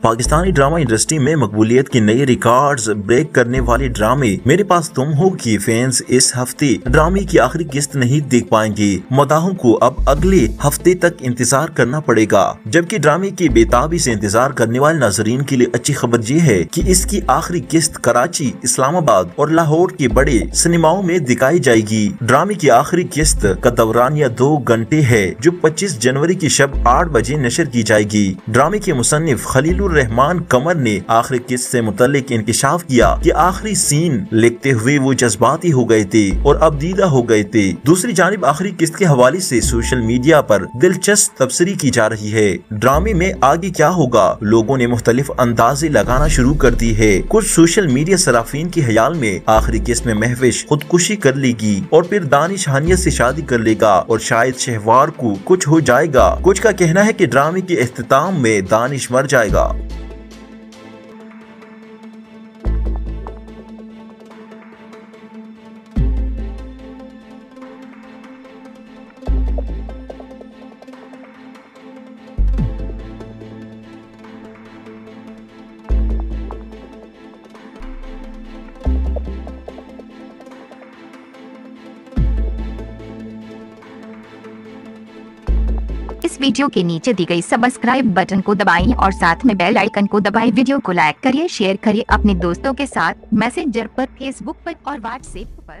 Pakistani drama industry میں مقبولیت کی نئی ریکارڈز بریک کرنے والے ڈرامے میرے پاس تم ہو کی فینس اس ہفتے۔ ڈرامے کی آخری قسط نہیں دیکھ پائیں گے۔ مداحوں کو اب اگلے ہفتے تک انتظار کرنا پڑے گا۔ جبکہ ڈرامے کی بےتابی سے انتظار کرنے والے ناظرین کے لیے اچھی خبر یہ ہے کہ اس کی آخری قسط کراچی، اسلام آباد اور لاہور کے بڑے سنیماؤں میں دکھائی جائے گی۔ ڈرامے کی آخری قسط کا دورانیہ دو گھنٹے ہے، جو پچیس جنوری کی شب آٹھ بجے نشر کی جائے گی۔ ڈرامے کے مصنف خلیل الرحمان کمر نے آخری قسط سے متعلق انکشاف کیا کہ آخری سین لکھتے ہوئے وہ جذباتی ہو گئے تھے اور اب دیدہ ہو گئے تھے۔ دوسری جانب آخری قسط کے حوالے سے سوشل میڈیا پر دلچسپ تبصری کی جا رہی ہے۔ ڈرامے میں آگے کیا ہوگا؟ لوگوں نے مختلف اندازے لگانا شروع کر دی ہے۔ کچھ سوشل میڈیا صرافین کی خیال میں آخری قسط میں محوش خودکشی کر لے گی اور پھر دانش ہانیت سے شادی کر لے گا اور شاید شہوار کو کچھ ہو جائے گا۔ کچھ کا کہنا ہے کہ ڈرامے کے اختتام میں دانش مر جائے گا۔ اس ویڈیو کے نیچے دی گئی سبسکرائب بٹن کو دبائیں اور ساتھ میں بیل آئیکن کو دبائیں۔ ویڈیو کو لائک کریے شیئر کریے اپنے دوستوں کے ساتھ میسنجر پر، فیس بک پر اور واٹس ایپ پر۔